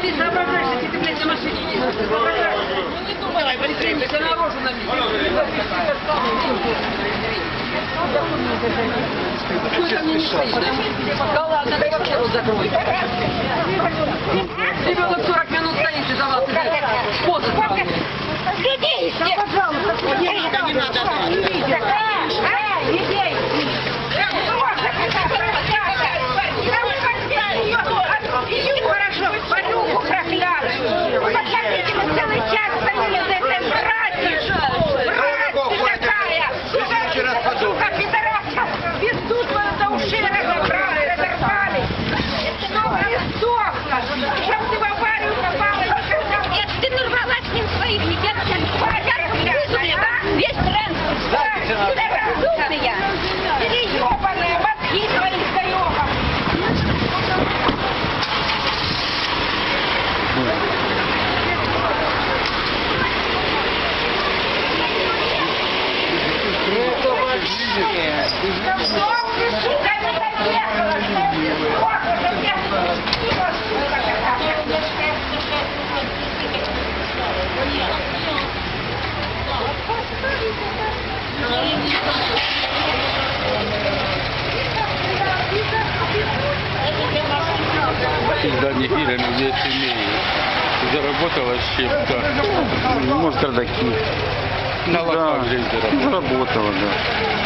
Ты соображаешь, если ты, блядь, на машине едешь. ты соображаешь? Ну не думай, быстрее, блядь, я наружу Да ладно, дай вообще рот закрой. Весь тренд. Пидорасная. Переебанная, мозги твои заебаны. Это вообще. Всегда не фирами здесь имею. Заработала щепка. Может, родаки. На Да, заработала, да.